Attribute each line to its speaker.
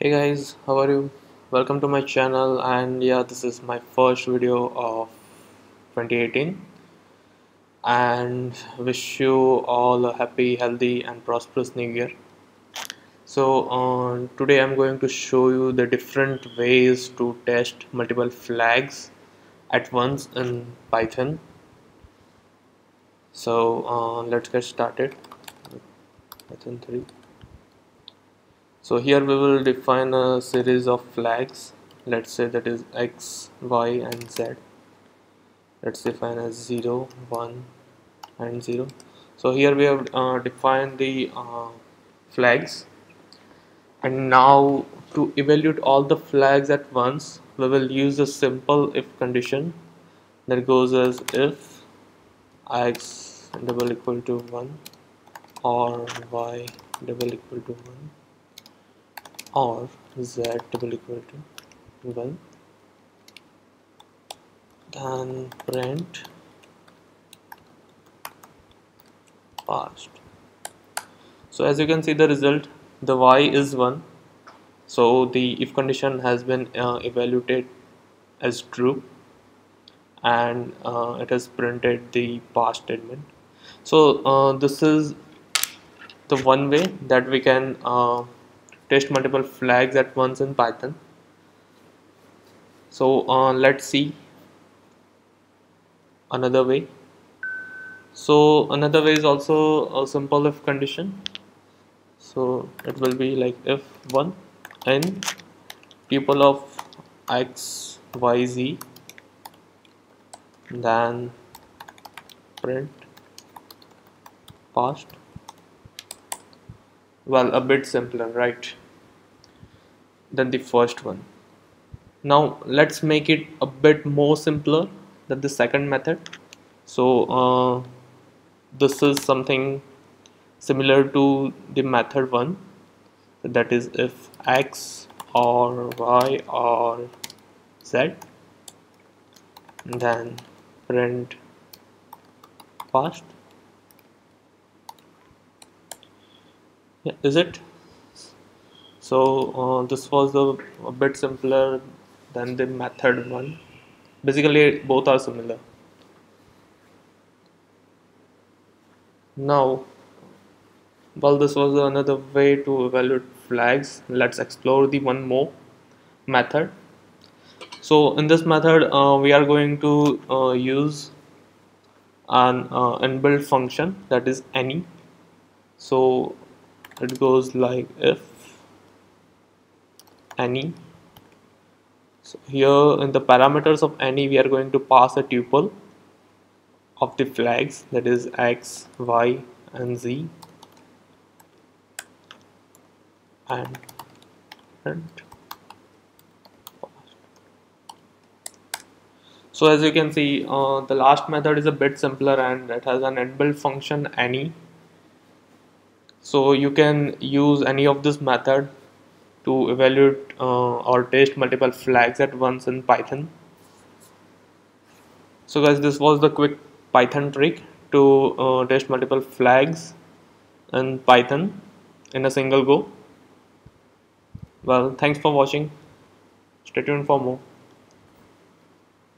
Speaker 1: hey guys how are you? Welcome to my channel and yeah this is my first video of 2018 and wish you all a happy healthy and prosperous new year. So uh, today I'm going to show you the different ways to test multiple flags at once in Python. So uh, let's get started. Python 3 so here we will define a series of flags. Let's say that is x y and z. Let's define as 0 1 and 0 so here we have uh, defined the uh, flags. And now to evaluate all the flags at once we will use a simple if condition. That goes as if x double equal to 1 or y double equal to 1 or z double equal to 1 then print passed so as you can see the result the y is 1 so the if condition has been uh, evaluated as true and uh, it has printed the pass statement. So uh, this is the one way that we can uh, test multiple flags at once in Python. So uh, let's see another way. So another way is also a simple if condition. So it will be like if one n tuple of x y z then print passed well a bit simpler right than the first one. Now let's make it a bit more simpler than the second method. So uh, this is something similar to the method one. That is if x or y or z then print passed yeah, is it? So uh, this was a, a bit simpler than the method one. Basically both are similar. Now well this was another way to evaluate flags. Let's explore the one more method. So in this method uh, we are going to uh, use an uh, inbuilt function that is any. So it goes like if any. So here in the parameters of any we are going to pass a tuple of the flags that is x y and z. And print. So as you can see uh, the last method is a bit simpler and it has an inbuilt function any so you can use any of this method to evaluate uh, or test multiple flags at once in Python. So guys this was the quick Python trick to uh, test multiple flags in Python in a single go. Well thanks for watching. Stay tuned for more